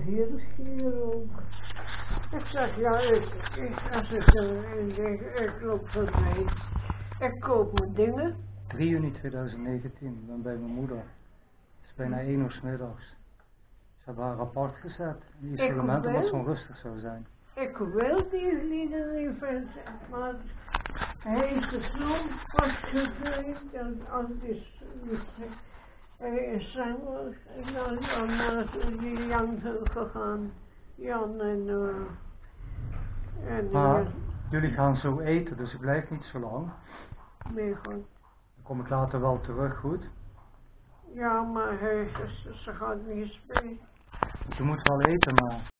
hier ook. Ik zeg, ja, ik, ik, als ik, ik, ik, loop voorbij. Ik koop mijn dingen. 3 juni 2019, ik ben bij mijn moeder. Het is bijna 1 uur 's middags. Ze hebben haar rapport gezet. Die Ik isolement omdat ze onrustig zou zijn. Ik wil die lieden even, maar hij heeft de snoep vastgevreemd en als die hij dan, dan naar die Jan gegaan. Jan en, eh en Maar die jullie gaan zo eten, dus ik blijf niet zo lang. meegaan. Dan kom ik later wel terug, goed? Ja, maar hij, ze, ze gaat niet spelen. Je moet wel eten, maar